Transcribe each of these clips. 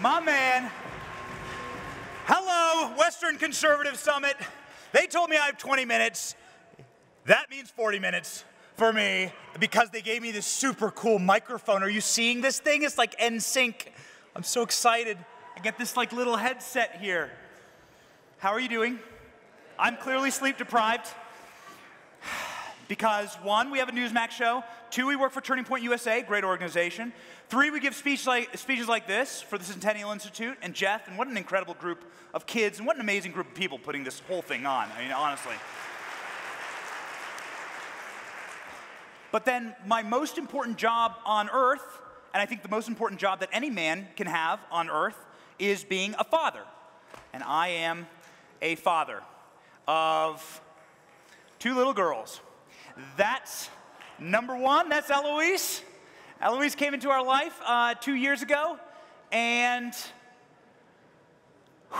my man. Hello, Western Conservative Summit. They told me I have 20 minutes. That means 40 minutes for me because they gave me this super cool microphone. Are you seeing this thing? It's like NSYNC. I'm so excited. I get this like little headset here. How are you doing? I'm clearly sleep deprived because one, we have a Newsmax show. Two, we work for Turning Point USA, great organization. Three, we give speech like, speeches like this for the Centennial Institute and Jeff, and what an incredible group of kids, and what an amazing group of people putting this whole thing on. I mean, honestly. But then, my most important job on earth, and I think the most important job that any man can have on earth, is being a father. And I am a father of two little girls. That's number one, that's Eloise. Eloise came into our life uh, two years ago, and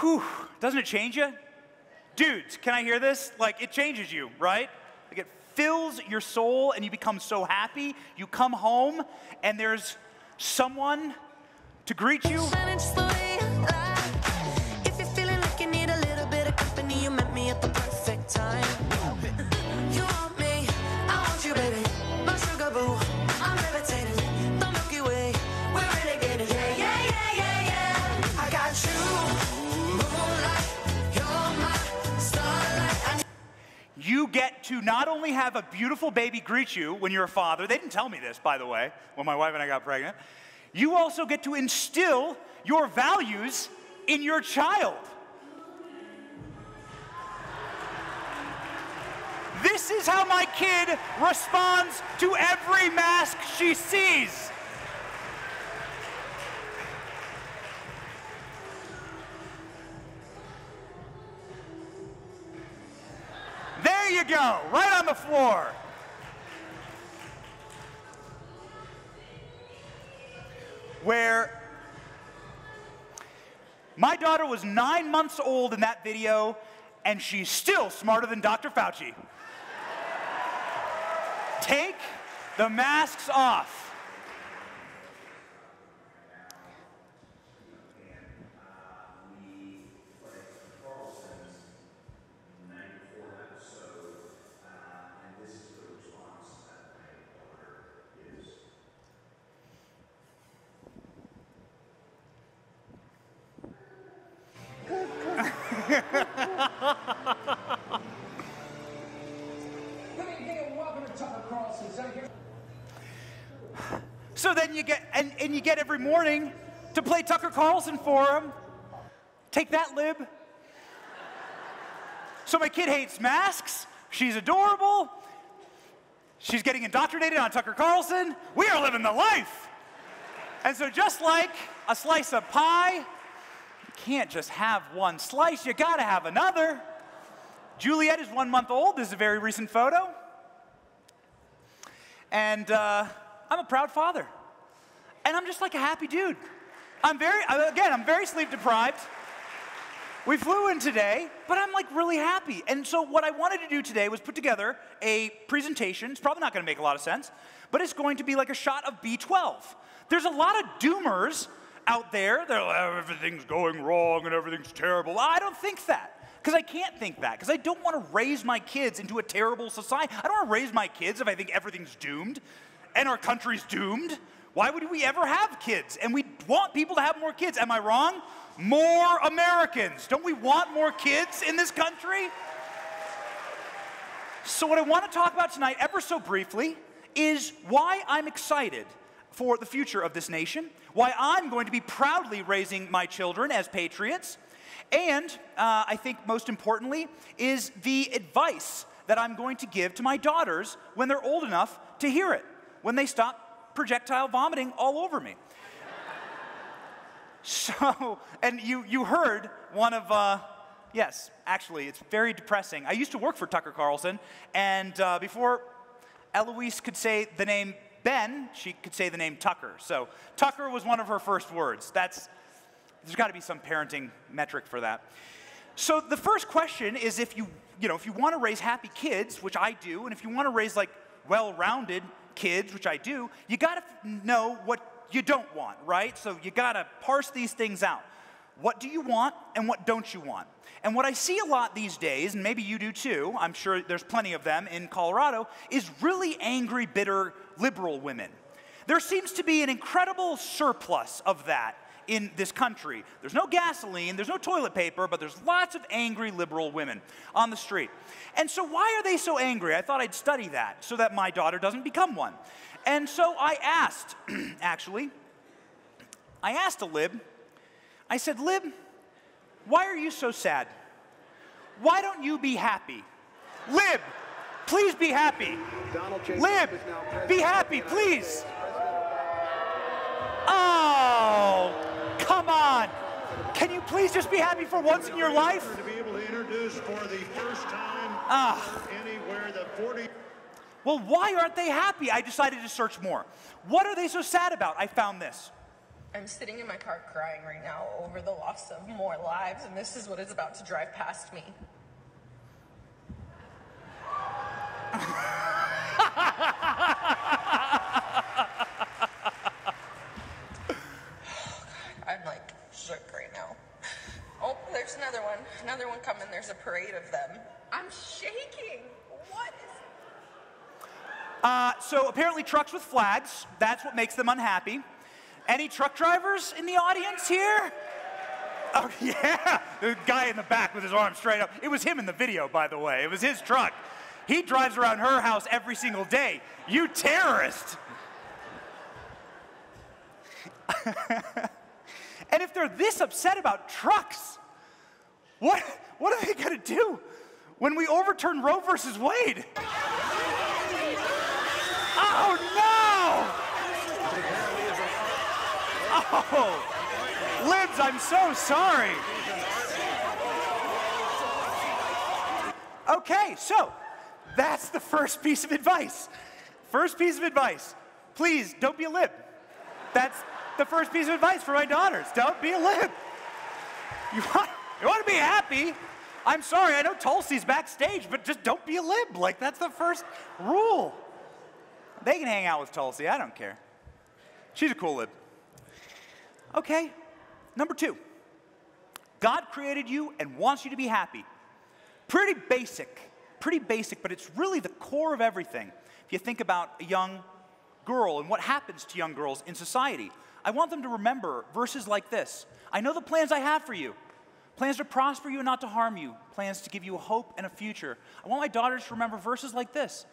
whew, doesn't it change you? Dudes, can I hear this? Like, it changes you, right? Like, it fills your soul, and you become so happy. You come home, and there's someone to greet you. You get to not only have a beautiful baby greet you when you're a father, they didn't tell me this, by the way, when my wife and I got pregnant, you also get to instill your values in your child. This is how my kid responds to every mask she sees. Go, right on the floor. Where my daughter was nine months old in that video, and she's still smarter than Dr. Fauci. Take the masks off. So then you get, and, and you get every morning to play Tucker Carlson for him. Take that, Lib. So my kid hates masks. She's adorable. She's getting indoctrinated on Tucker Carlson. We are living the life. And so, just like a slice of pie, can't just have one slice, you gotta have another. Juliet is one month old. This is a very recent photo. And uh, I'm a proud father. And I'm just like a happy dude. I'm very, again, I'm very sleep deprived. We flew in today, but I'm like really happy. And so, what I wanted to do today was put together a presentation. It's probably not going to make a lot of sense, but it's going to be like a shot of B12. There's a lot of doomers out there. They're like, oh, everything's going wrong and everything's terrible. I don't think that. Because I can't think that. Because I don't want to raise my kids into a terrible society. I don't want to raise my kids if I think everything's doomed and our country's doomed. Why would we ever have kids? And we want people to have more kids. Am I wrong? More Americans. Don't we want more kids in this country? So, what I want to talk about tonight, ever so briefly, is why I'm excited for the future of this nation, why I'm going to be proudly raising my children as patriots, and uh, I think most importantly, is the advice that I'm going to give to my daughters when they're old enough to hear it, when they stop projectile vomiting all over me. so, and you, you heard one of, uh, yes, actually, it's very depressing. I used to work for Tucker Carlson, and uh, before Eloise could say the name Ben, she could say the name Tucker. So Tucker was one of her first words. That's, there's got to be some parenting metric for that. So the first question is if you, you know, if you want to raise happy kids, which I do, and if you want to raise like well-rounded kids, which I do, you got to know what you don't want, right? So you gotta parse these things out. What do you want and what don't you want? And what I see a lot these days, and maybe you do too, I'm sure there's plenty of them in Colorado, is really angry, bitter liberal women. There seems to be an incredible surplus of that in this country. There's no gasoline, there's no toilet paper, but there's lots of angry liberal women on the street. And so, why are they so angry? I thought I'd study that so that my daughter doesn't become one. And so I asked, actually, I asked a lib, I said, Lib, why are you so sad? Why don't you be happy? Lib, please be happy. Lib, be happy, please. Oh, come on. Can you please just be happy for once in your life? To be able to introduce for the first time Ah. anywhere the 40. Well, why aren't they happy? I decided to search more. What are they so sad about? I found this. I'm sitting in my car crying right now over the loss of more lives, and this is what is about to drive past me. I'm like shook right now. Oh, there's another one. Another one coming. There's a parade of them. I'm shaking. What is Uh, so apparently, trucks with flags, that's what makes them unhappy. Any truck drivers in the audience here? Oh, yeah. The guy in the back with his arm straight up. It was him in the video, by the way. It was his truck. He drives around her house every single day. You terrorist. and if they're this upset about trucks, what, what are they going to do when we overturn Roe versus Wade? Oh no! Oh, Libs, I'm so sorry. Okay, so that's the first piece of advice. First piece of advice. Please don't be a lib. That's the first piece of advice for my daughters. Don't be a lib. You want, you want to be happy? I'm sorry, I know Tulsi's backstage, but just don't be a lib. Like, that's the first rule. They can hang out with Tulsi, I don't care. She's a cool lib. Okay, number two God created you and wants you to be happy. Pretty basic, pretty basic, but it's really the core of everything. If you think about a young girl and what happens to young girls in society, I want them to remember verses like this I know the plans I have for you plans to prosper you and not to harm you, plans to give you a hope and a future. I want my daughters to remember verses like this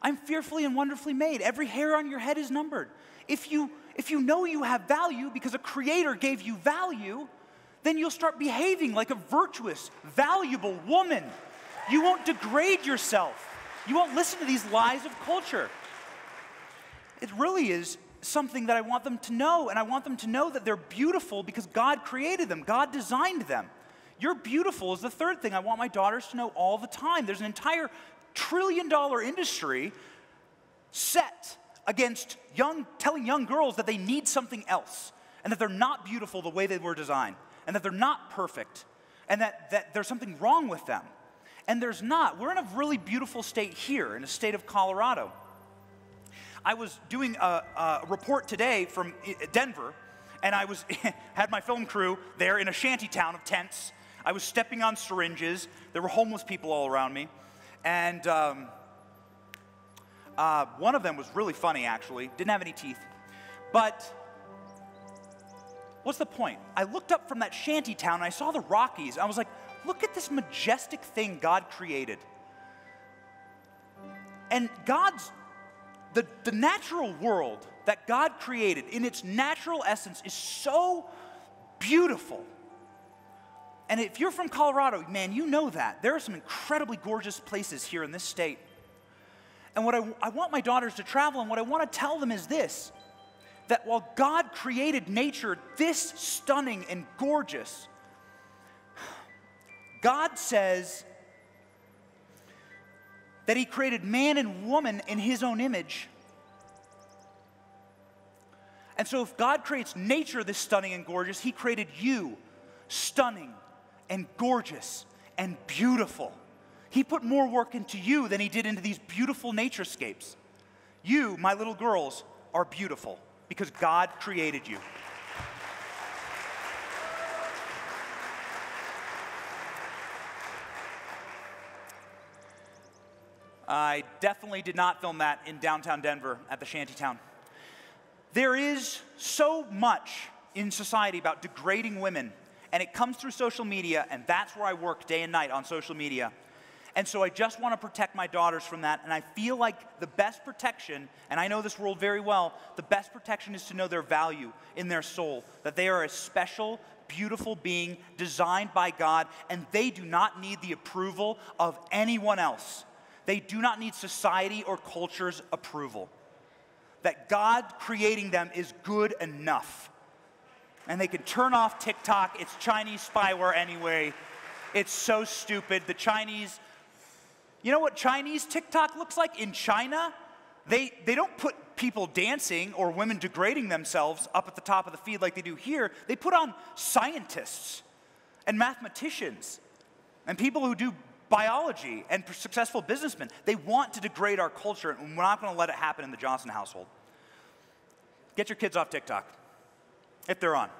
I'm fearfully and wonderfully made. Every hair on your head is numbered. If you, if you know you have value because a creator gave you value, then you'll start behaving like a virtuous, valuable woman. You won't degrade yourself. You won't listen to these lies of culture. It really is something that I want them to know, and I want them to know that they're beautiful because God created them, God designed them. You're beautiful is the third thing I want my daughters to know all the time. There's an entire trillion dollar industry set against young, telling young girls that they need something else and that they're not beautiful the way they were designed and that they're not perfect and that, that there's something wrong with them. And there's not. We're in a really beautiful state here, in the state of Colorado. I was doing a, a report today from Denver, and I was had my film crew there in a shanty town of tents. I was stepping on syringes. There were homeless people all around me, and um, uh, one of them was really funny. Actually, didn't have any teeth, but what's the point? I looked up from that shanty town and I saw the Rockies. I was like, look at this majestic thing God created. And God's, the, the natural world that God created in its natural essence is so beautiful. And if you're from Colorado, man, you know that. There are some incredibly gorgeous places here in this state. And what I, I want my daughters to travel, and what I want to tell them is this that while God created nature this stunning and gorgeous, God says that He created man and woman in His own image. And so, if God creates nature this stunning and gorgeous, He created you stunning and gorgeous and beautiful. He put more work into you than He did into these beautiful naturescapes. You, my little girls, are beautiful. because God created you. I definitely did not film that in downtown Denver at the shantytown. There is so much in society about degrading women, and it comes through social media, and that's where I work day and night on social media. And so I just want to protect my daughters from that, and I feel like the best protection, and I know this world very well, the best protection is to know their value in their soul, that they are a special, beautiful being designed by God, and they do not need the approval of anyone else. They do not need society or culture's approval. That God creating them is good enough. And they can turn off TikTok. It's Chinese spyware anyway. It's so stupid. The Chinese, you know what Chinese TikTok looks like in China? They, they don't put people dancing or women degrading themselves up at the top of the feed like they do here. They put on scientists and mathematicians and people who do biology and successful businessmen. They want to degrade our culture, and we're not going to let it happen in the Johnson household. Get your kids off TikTok if they're on.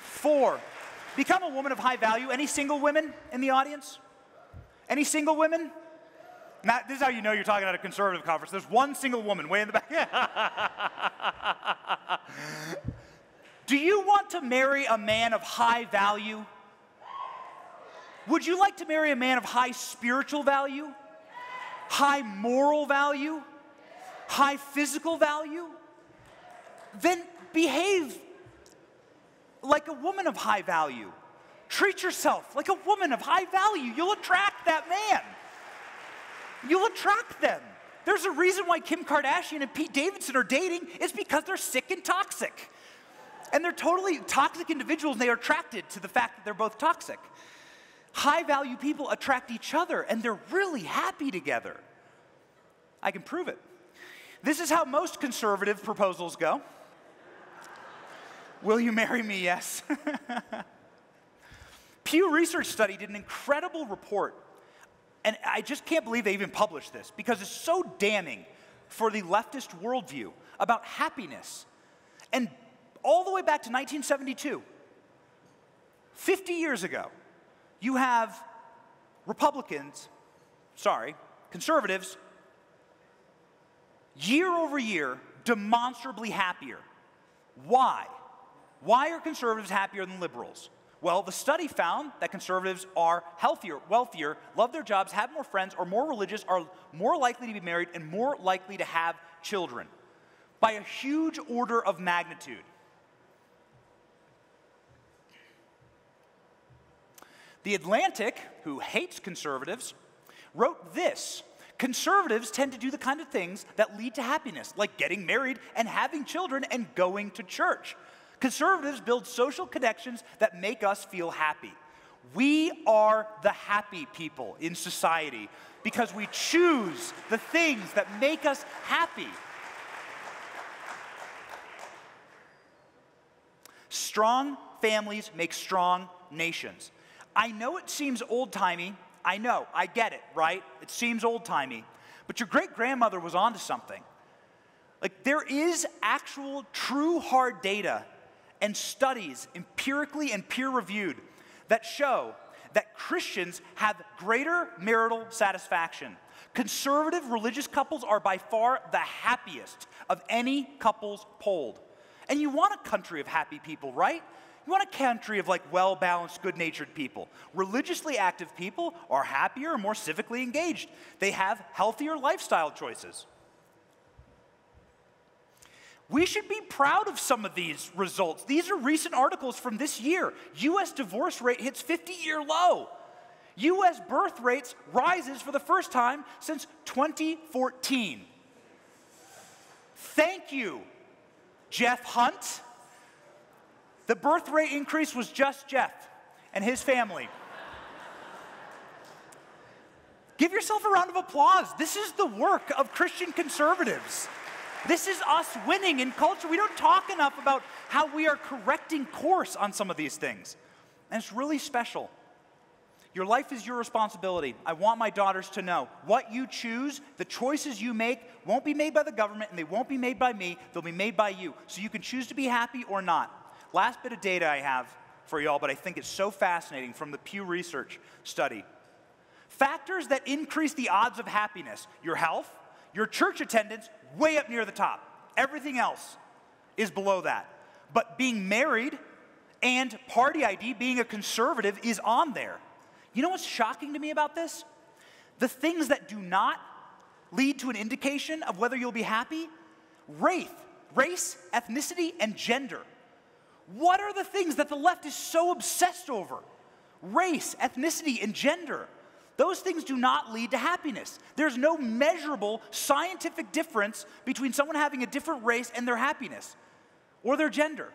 Four, become a woman of high value. Any single women in the audience? Any single women? Matt, this is how you know you're talking at a conservative conference. There's one single woman way in the back. Do you want to marry a man of high value? Would you like to marry a man of high spiritual value? High moral value? High physical value? Then behave like a woman of high value. Treat yourself like a woman of high value. You'll attract that man. You'll attract them. There's a reason why Kim Kardashian and Pete Davidson are dating, it's because they're sick and toxic. And they're totally toxic individuals, and they are attracted to the fact that they're both toxic. High value people attract each other, and they're really happy together. I can prove it. This is how most conservative proposals go. Will you marry me? Yes. Pew Research Study did an incredible report, and I just can't believe they even published this because it's so damning for the leftist worldview about happiness. And all the way back to 1972, 50 years ago, you have Republicans, sorry, conservatives, year over year, demonstrably happier. Why? Why are conservatives happier than liberals? Well, the study found that conservatives are healthier, wealthier, love their jobs, have more friends, are more religious, are more likely to be married, and more likely to have children by a huge order of magnitude. The Atlantic, who hates conservatives, wrote this Conservatives tend to do the kind of things that lead to happiness, like getting married and having children and going to church. Conservatives build social connections that make us feel happy. We are the happy people in society because we choose the things that make us happy. Strong families make strong nations. I know it seems old timey. I know, I get it, right? It seems old timey. But your great grandmother was onto something. Like, there is actual, true, hard data and studies, empirically and peer reviewed, that show that Christians have greater marital satisfaction. Conservative religious couples are by far the happiest of any couples polled. And you want a country of happy people, right? You want a country of like well balanced, good natured people. Religiously active people are happier and more civically engaged. They have healthier lifestyle choices. We should be proud of some of these results. These are recent articles from this year. US divorce rate hits 50 year low. US birth rates rises for the first time since 2014. Thank you, Jeff Hunt. The birth rate increase was just Jeff and his family. Give yourself a round of applause. This is the work of Christian conservatives. This is us winning in culture. We don't talk enough about how we are correcting course on some of these things. And it's really special. Your life is your responsibility. I want my daughters to know what you choose, the choices you make, won't be made by the government and they won't be made by me. They'll be made by you. So you can choose to be happy or not. Last bit of data I have for y'all, but I think it's so fascinating from the Pew Research study. Factors that increase the odds of happiness your health, your church attendance, way up near the top. Everything else is below that. But being married and party ID, being a conservative, is on there. You know what's shocking to me about this? The things that do not lead to an indication of whether you'll be happy race, race, ethnicity, and gender. What are the things that the left is so obsessed over? Race, ethnicity, and gender. Those things do not lead to happiness. There's no measurable scientific difference between someone having a different race and their happiness or their gender.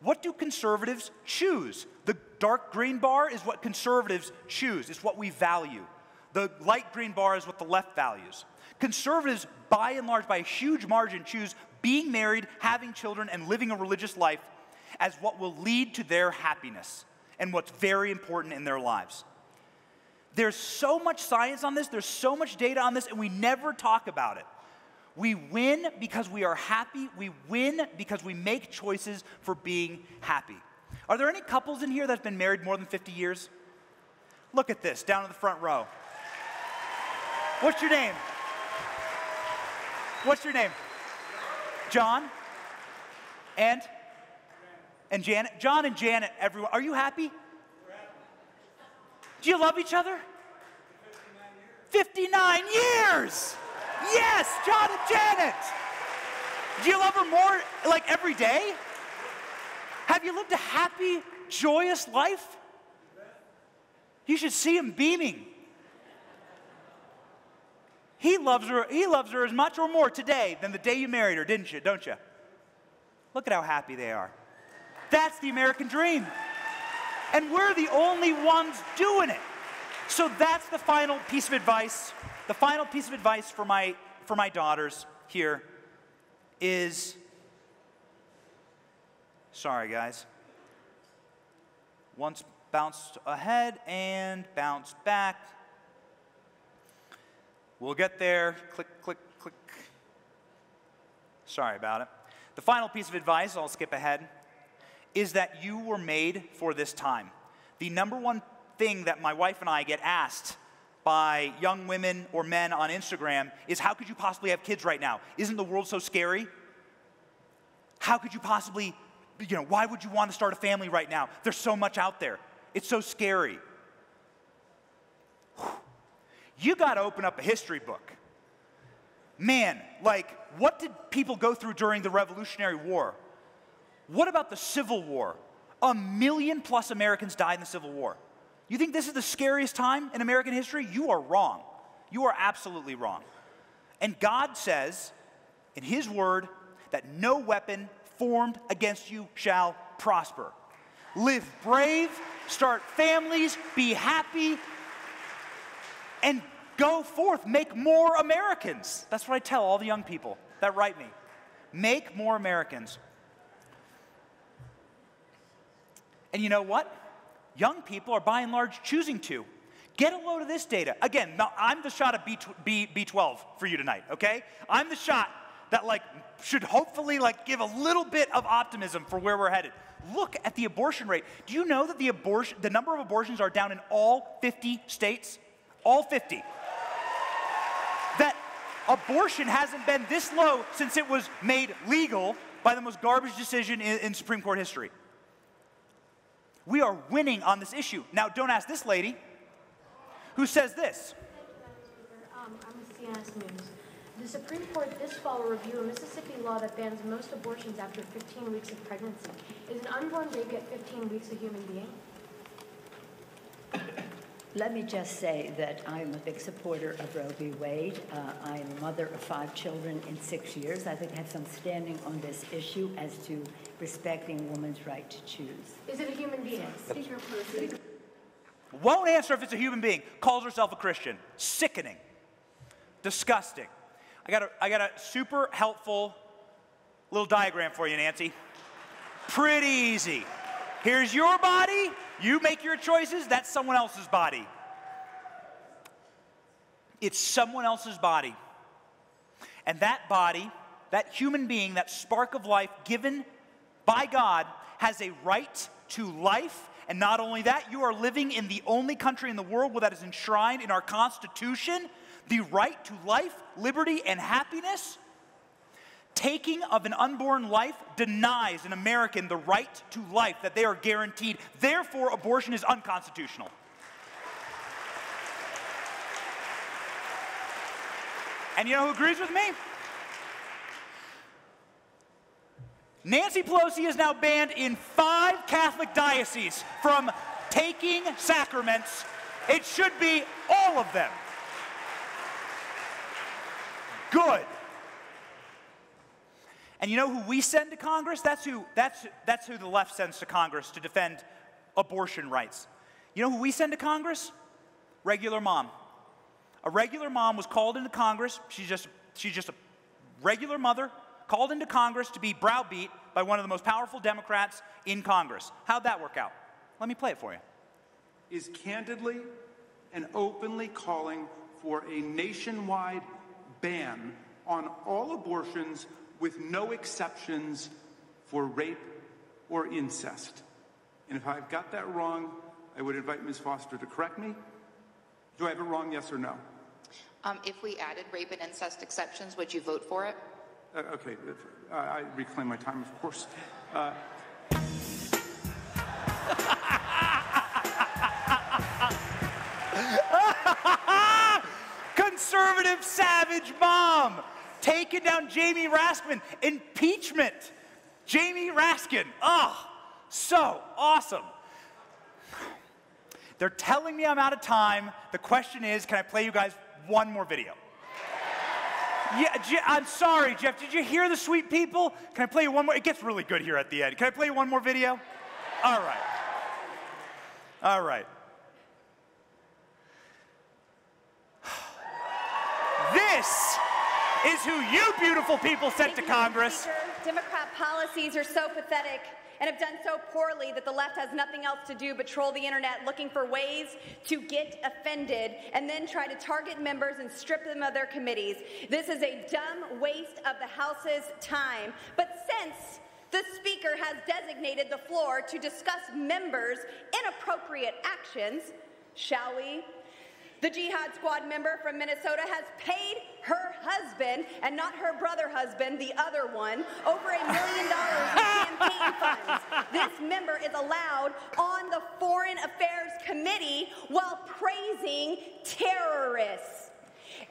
What do conservatives choose? The dark green bar is what conservatives choose, it's what we value. The light green bar is what the left values. Conservatives, by and large, by a huge margin, choose being married, having children, and living a religious life as what will lead to their happiness and what's very important in their lives. There's so much science on this, there's so much data on this, and we never talk about it. We win because we are happy. We win because we make choices for being happy. Are there any couples in here that's been married more than 50 years? Look at this, down in the front row. What's your name? What's your name? John? And? And Janet? John and Janet, everyone. Are you happy? Do you love each other? 59 years. Yes, John and Janet. Do you love her more like every day? Have you lived a happy, joyous life? You should see him beaming. He loves her, he loves her as much or more today than the day you married her, didn't you? Don't you? Look at how happy they are. That's the American dream. And we're the only ones doing it. So that's the final piece of advice. The final piece of advice for my, for my daughters here is sorry, guys. Once bounced ahead and bounced back. We'll get there. Click, click, click. Sorry about it. The final piece of advice, I'll skip ahead, is that you were made for this time. The number one thing that my wife and I get asked by young women or men on Instagram is how could you possibly have kids right now? Isn't the world so scary? How could you possibly, you know, why would you want to start a family right now? There's so much out there. It's so scary. You got to open up a history book. Man, like, what did people go through during the Revolutionary War? What about the Civil War? A million plus Americans died in the Civil War. You think this is the scariest time in American history? You are wrong. You are absolutely wrong. And God says in His Word that no weapon formed against you shall prosper. Live brave, start families, be happy, and go forth. Make more Americans. That's what I tell all the young people that write me. Make more Americans. And you know what? young people are by and large choosing to. Get a load of this data. Again, I'm the shot of B, B, B12 for you tonight, okay? I'm the shot that like should hopefully like give a little bit of optimism for where we're headed. Look at the abortion rate. Do you know that the abortion the number of abortions are down in all 50 states? All 50. that abortion hasn't been this low since it was made legal by the most garbage decision in, in Supreme Court history. We are winning on this issue. Now, don't ask this lady who says this. Um, I'm with CNS News. The Supreme Court this fall will review a Mississippi law that bans most abortions after 15 weeks of pregnancy. Is an unborn baby at 15 weeks a human being? Let me just say that I'm a big supporter of Roe v. Wade. Uh, I am a mother of five children in six years. I think I have some standing on this issue as to respecting a woman's right to choose. Is it a human being? Speaker Won't answer if it's a human being. Calls herself a Christian. Sickening. Disgusting. I got a, I got a super helpful little diagram for you, Nancy. Pretty easy. Here's your body. You make your choices. That's someone else's body. It's someone else's body. And that body, that human being, that spark of life given by God, has a right to life. And not only that, you are living in the only country in the world where that is enshrined in our Constitution the right to life, liberty, and happiness. Taking of an unborn life denies an American the right to life that they are guaranteed. Therefore, abortion is unconstitutional. And you know who agrees with me? Nancy Pelosi is now banned in five Catholic dioceses from taking sacraments. It should be all of them. Good. And you know who we send to Congress? That's who, that's, that's who the left sends to Congress to defend abortion rights. You know who we send to Congress? Regular mom. A regular mom was called into Congress. She's just, she's just a regular mother called into Congress to be browbeat by one of the most powerful Democrats in Congress. How'd that work out? Let me play it for you. Is candidly and openly calling for a nationwide ban on all abortions with no exceptions for rape or incest. And if I've got that wrong, I would invite Ms. Foster to correct me. Do I have it wrong, yes or no? Um, if we added rape and incest exceptions, would you vote for it? Uh, okay, uh, I reclaim my time, of course. Uh, Conservative savage mom taking down Jamie Raskin. Impeachment. Jamie Raskin. Oh, so awesome. They're telling me I'm out of time. The question is can I play you guys one more video? Yeah, I'm sorry, Jeff. Did you hear the sweet people? Can I play you one more? It gets really good here at the end. Can I play you one more video? All right. All right. This is who you beautiful people sent to Congress. Speaker, Democrat policies are so pathetic and have done so poorly that the left has nothing else to do but troll the internet looking for ways to get offended and then try to target members and strip them of their committees. This is a dumb waste of the House's time. But since the Speaker has designated the floor to discuss members' inappropriate actions, shall we the Jihad Squad member from Minnesota has paid her husband, and not her brother husband, the other one, over a million dollars in campaign funds. This member is allowed on the Foreign Affairs Committee while praising terrorists.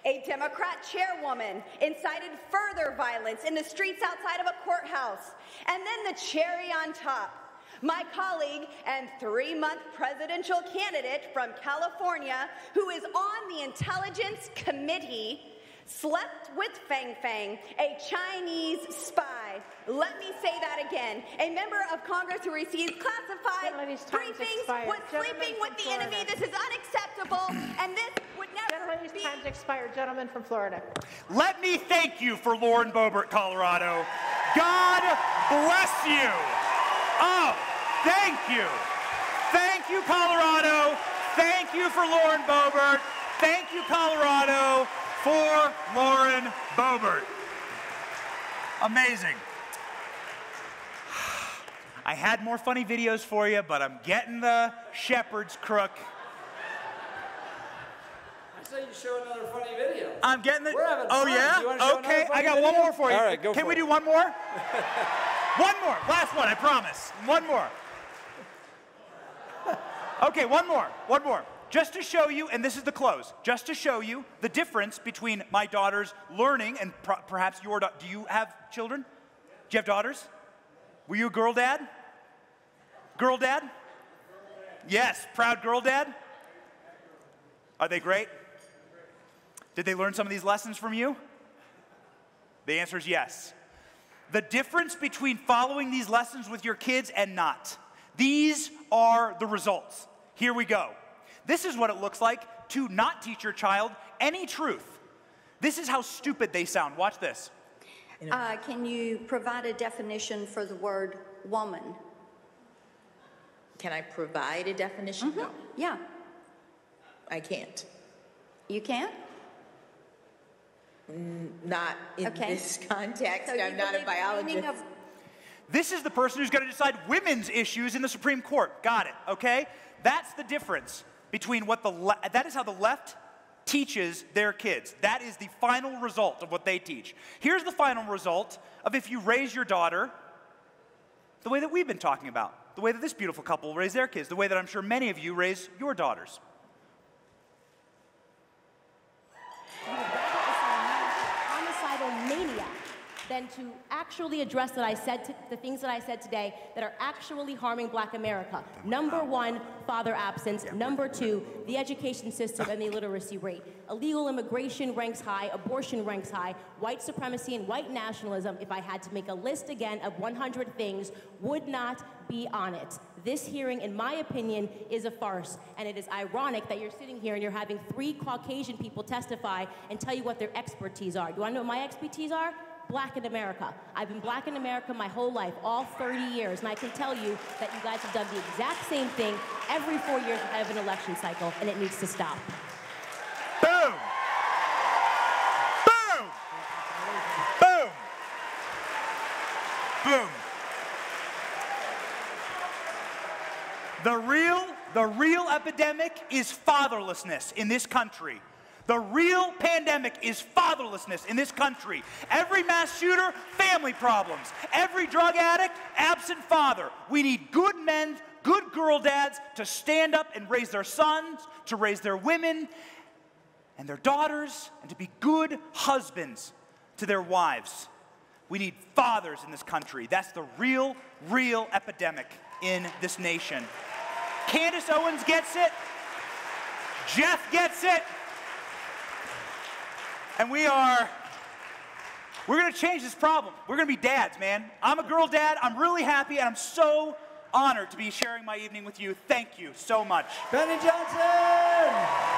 A Democrat chairwoman incited further violence in the streets outside of a courthouse. And then the cherry on top my colleague and three month presidential candidate from California, who is on the Intelligence Committee, slept with Fang Fang, a Chinese spy. Let me say that again. A member of Congress who receives classified briefings was sleeping with the Florida. enemy. This is unacceptable, and this would never Gentlemen, be. time's expired. Gentleman from Florida. Let me thank you for Lauren Boebert, Colorado. God bless you. Oh, thank you. Thank you, Colorado. Thank you for Lauren Boebert. Thank you, Colorado, for Lauren Boebert. Amazing. I had more funny videos for you, but I'm getting the shepherd's crook. I said you show another funny video. I'm getting the. We're having oh fun. yeah. You wanna show okay, another I funny got one more for you. All right, go Can for we it. do one more? one more. Last one. I promise. One more. Okay, one more. One more. Just to show you, and this is the close. Just to show you the difference between my daughter's learning and perhaps your. Da- do you have children? Do you have daughters? Were you a girl dad? Girl dad? Yes, proud girl dad. Are they great? Did they learn some of these lessons from you? The answer is yes. The difference between following these lessons with your kids and not. These are the results. Here we go. This is what it looks like to not teach your child any truth. This is how stupid they sound. Watch this. Uh, can you provide a definition for the word woman? Can I provide a definition? No, Yeah, I can't. you can? Not Not in Okay. this context. So I'm not a believe the meaning biologist. This is the person who's going to decide women's issues in the Supreme Court. Got it, okay? That's the difference between what the le- that is how the left teaches their kids. That is the final result of what they teach. Here's the final result of if you raise your daughter the way that we've been talking about, the way that this beautiful couple raise their kids, the way that I'm sure many of you raise your daughters. Than to actually address that I said to, the things that I said today that are actually harming black America. Number one, father absence. Number two, the education system and the illiteracy rate. Illegal immigration ranks high, abortion ranks high, white supremacy and white nationalism, if I had to make a list again of 100 things, would not be on it. This hearing, in my opinion, is a farce, and it is ironic that you're sitting here and you're having three Caucasian people testify and tell you what their expertise are. Do you want to know what my expertise are? Black in America. I've been black in America my whole life, all 30 years, and I can tell you that you guys have done the exact same thing every four years ahead of an election cycle, and it needs to stop. Boom! Boom! Boom! Boom! The real, the real epidemic is fatherlessness in this country. The real pandemic is fatherlessness in this country. Every mass shooter, family problems. Every drug addict, absent father. We need good men, good girl dads to stand up and raise their sons, to raise their women and their daughters, and to be good husbands to their wives. We need fathers in this country. That's the real, real epidemic in this nation. Candace Owens gets it. Jeff gets it. And we are, we're gonna change this problem. We're gonna be dads, man. I'm a girl dad. I'm really happy, and I'm so honored to be sharing my evening with you. Thank you so much. Benny Johnson!